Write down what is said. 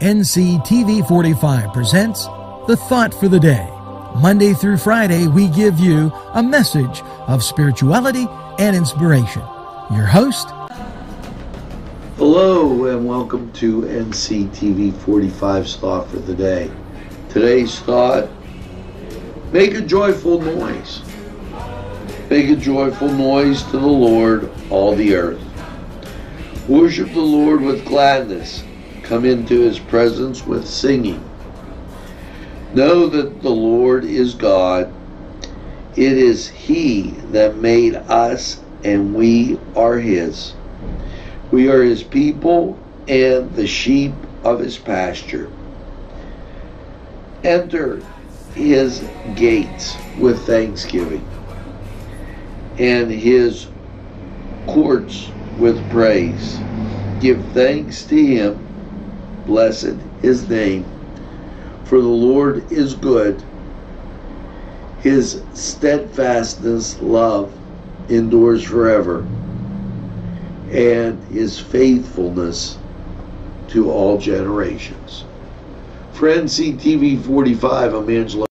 NCTV 45 presents The Thought for the Day. Monday through Friday, we give you a message of spirituality and inspiration. Your host, Hello and welcome to NCTV 45's Thought for the Day. Today's thought make a joyful noise. Make a joyful noise to the Lord, all the earth. Worship the Lord with gladness. Come into his presence with singing. Know that the Lord is God. It is he that made us, and we are his. We are his people and the sheep of his pasture. Enter his gates with thanksgiving and his courts with praise. Give thanks to him, blessed his name, for the Lord is good. His steadfastness, love, endures forever and his faithfulness to all generations. For NCTV 45, I'm Angelo.